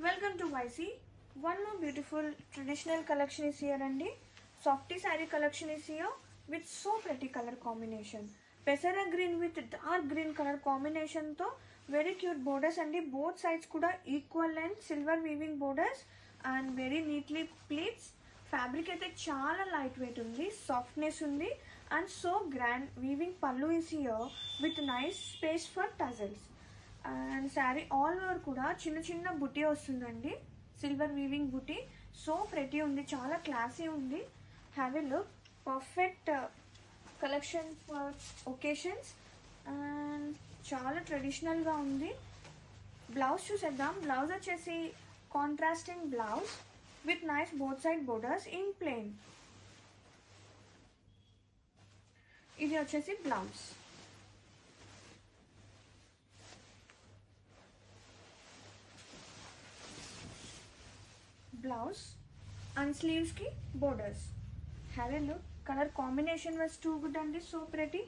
welcome to YC one more beautiful traditional collection is year అండి softy sari collection is year with so pretty colour combination పెసరా green with dark green colour కాంబినేషన్తో very cute borders అండి both sides కూడా equal and silver weaving borders and very neatly pleats fabric అయితే చాలా light weight ఉంది softness ఉంది and so grand weaving pallu is here with nice space for tassels and sari all over కూడా చిన్న చిన్న బుటీ వస్తుందండి silver weaving buti so pretty ఉంది చాలా క్లాసీ ఉంది have a look perfect collection for occasions and చాలా ట్రెడిషనల్గా ఉంది బ్లౌజ్ చూసేద్దాం బ్లౌజ్ వచ్చేసి contrasting blouse with nice both side borders in plain ఇది వచ్చేసి blouse blouse and స్లీవ్స్కి borders have a look colour combination was too good అండి so pretty